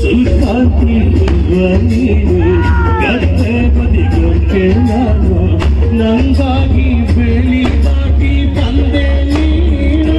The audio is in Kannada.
ಸುಲ್ತಾಂತಿ ನೀನು ಗದ್ದೆ ಬದಿಗೊಕ್ಕೆ ನಾನು ಬೆಳಿ ಮಾಡಿ ಬಂದೆ ನೀನು.